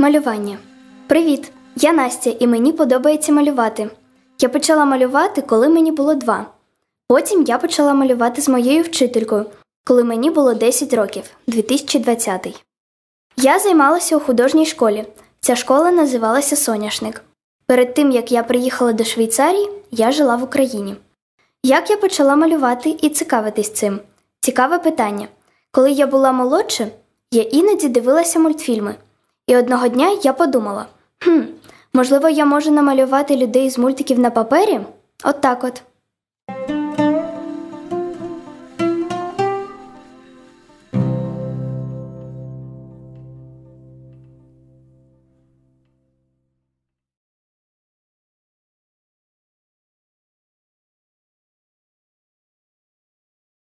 Малювання. Привіт! Я Настя, і мені подобається малювати. Я почала малювати, коли мені було два. Потім я почала малювати з моєю вчителькою, коли мені було 10 років 2020. Я займалася у художній школі. Ця школа називалася Соняшник. Перед тим як я приїхала до Швейцарії, я жила в Україні. Як я почала малювати і цікавитись цим? Цікаве питання. Коли я була молодша, я іноді дивилася мультфільми. І одного дня я подумала: хм, можливо, я можу намалювати людей з мультиків на папері? От так от.